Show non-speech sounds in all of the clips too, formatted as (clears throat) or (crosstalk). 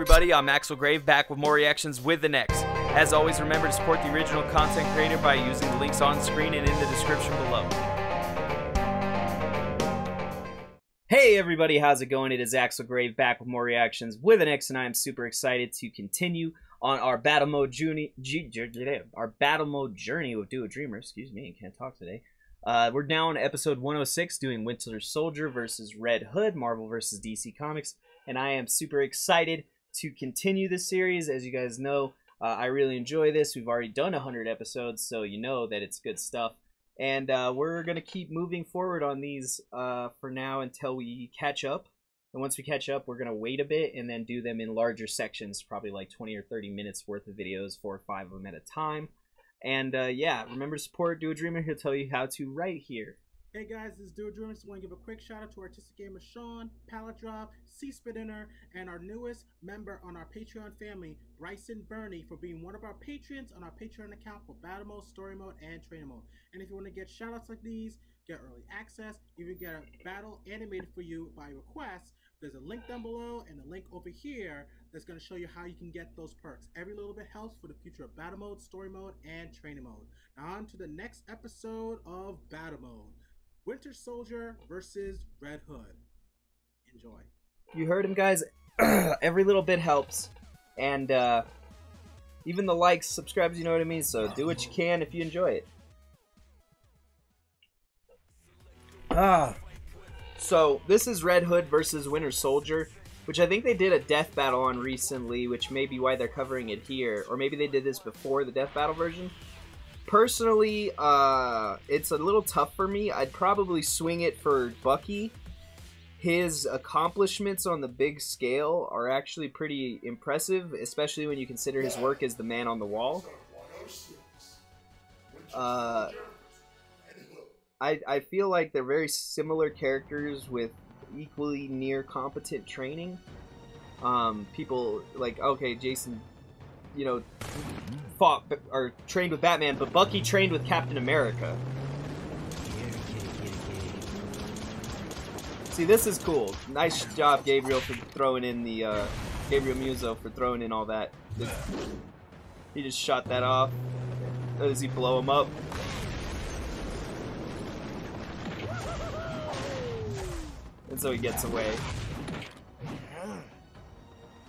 everybody, I'm Axel Grave back with more reactions with the next. As always, remember to support the original content creator by using the links on screen and in the description below. Hey everybody, how's it going? It is Axel Grave back with more reactions with the next, and I am super excited to continue on our battle mode journey. Our battle mode journey with Duo Dreamer. Excuse me, I can't talk today. Uh, we're now on episode 106, doing Winter Soldier versus Red Hood, Marvel versus DC Comics and I am super excited to continue this series. As you guys know, uh, I really enjoy this. We've already done 100 episodes, so you know that it's good stuff. And uh, we're going to keep moving forward on these uh, for now until we catch up. And once we catch up, we're going to wait a bit and then do them in larger sections, probably like 20 or 30 minutes worth of videos, four or five of them at a time. And uh, yeah, remember to support Duo Dreamer. He'll tell you how to right here. Hey guys, this is Duo Dreamer. Just want to give a quick shout out to Artistic Gamer Sean, Palette Drop, C Spinner, and our newest member on our Patreon family, Bryson Burney, for being one of our patrons on our Patreon account for Battle Mode, Story Mode, and Training Mode. And if you want to get shout outs like these, get early access, even get a battle animated for you by request, there's a link down below and a link over here that's going to show you how you can get those perks. Every little bit helps for the future of Battle Mode, Story Mode, and Training Mode. Now on to the next episode of Battle Mode. Winter Soldier versus Red Hood. Enjoy. You heard him, guys. (clears throat) Every little bit helps. And uh, even the likes, subscribes, you know what I mean? So do what you can if you enjoy it. Ah. So this is Red Hood versus Winter Soldier, which I think they did a death battle on recently, which may be why they're covering it here. Or maybe they did this before the death battle version. Personally, uh, it's a little tough for me. I'd probably swing it for Bucky. His accomplishments on the big scale are actually pretty impressive, especially when you consider his work as the man on the wall. Uh, I, I feel like they're very similar characters with equally near competent training. Um, people like okay, Jason you know, fought or trained with Batman, but Bucky trained with Captain America. See, this is cool. Nice job, Gabriel, for throwing in the, uh, Gabriel Muzo for throwing in all that. He just shot that off. Does he blow him up? And so he gets away.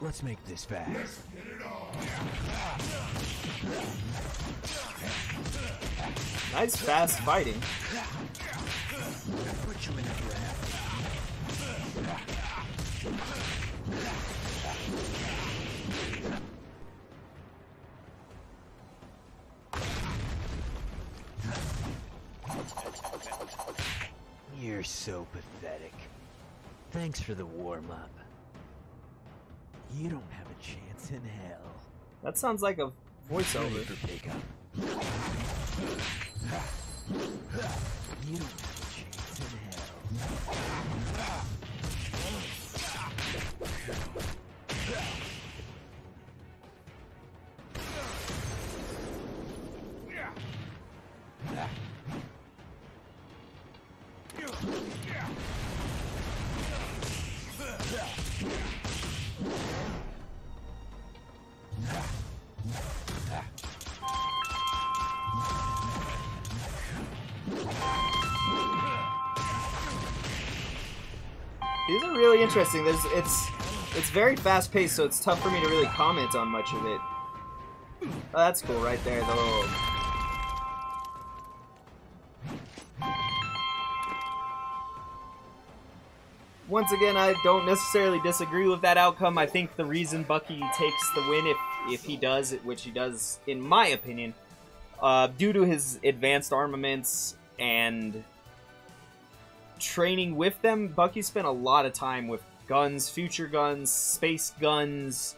Let's make this fast. Nice fast fighting. You're so pathetic. Thanks for the warm-up. You don't have a chance in hell. That sounds like a voiceover. Interesting. There's it's it's very fast paced, so it's tough for me to really comment on much of it. Oh, that's cool right there, the little Once again, I don't necessarily disagree with that outcome. I think the reason Bucky takes the win, if if he does, which he does, in my opinion, uh, due to his advanced armaments and training with them, Bucky spent a lot of time with guns, future guns, space guns,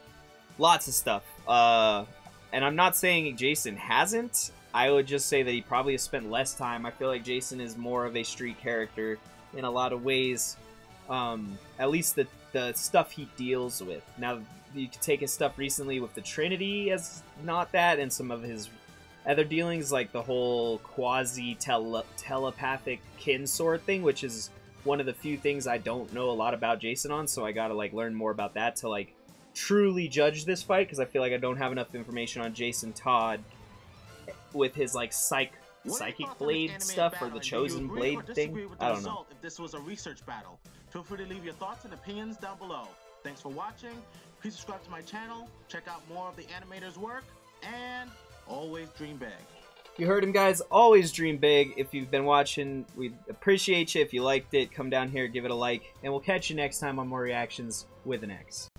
lots of stuff. Uh, and I'm not saying Jason hasn't. I would just say that he probably has spent less time. I feel like Jason is more of a street character in a lot of ways. Um, at least the the stuff he deals with. Now you could take his stuff recently with the Trinity as not that, and some of his other dealings like the whole quasi tele telepathic kin sword thing, which is one of the few things I don't know a lot about Jason on, so I gotta like learn more about that to like truly judge this fight because I feel like I don't have enough information on Jason Todd with his like psych psychic blade stuff or the chosen blade thing. I don't know. If this was a research battle, feel free to leave your thoughts and opinions down below. Thanks for watching. Please subscribe to my channel. Check out more of the animator's work, and always dream big. You heard him, guys. Always dream big. If you've been watching, we appreciate you. If you liked it, come down here, give it a like, and we'll catch you next time on more reactions with an X.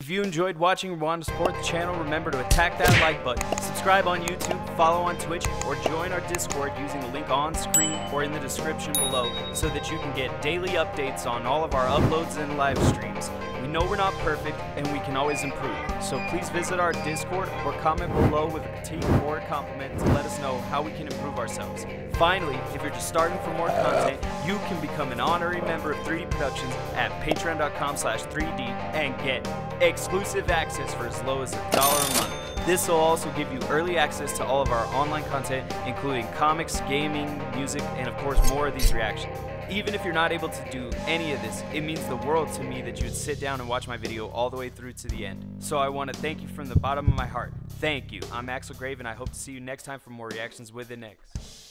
If you enjoyed watching and want to support the channel, remember to attack that like button, subscribe on YouTube, follow on Twitch, or join our Discord using the link on screen or in the description below so that you can get daily updates on all of our uploads and live streams. We know we're not perfect and we can always improve, so please visit our Discord or comment below with a critique or a compliment to let us know how we can improve ourselves. Finally, if you're just starting for more content, you can become an honorary member of 3D Productions at patreon.com slash 3D and get exclusive access for as low as a dollar a month. This will also give you early access to all of our online content, including comics, gaming, music, and of course more of these reactions. Even if you're not able to do any of this, it means the world to me that you would sit down and watch my video all the way through to the end. So I want to thank you from the bottom of my heart. Thank you. I'm Axel Grave, and I hope to see you next time for more reactions with the next.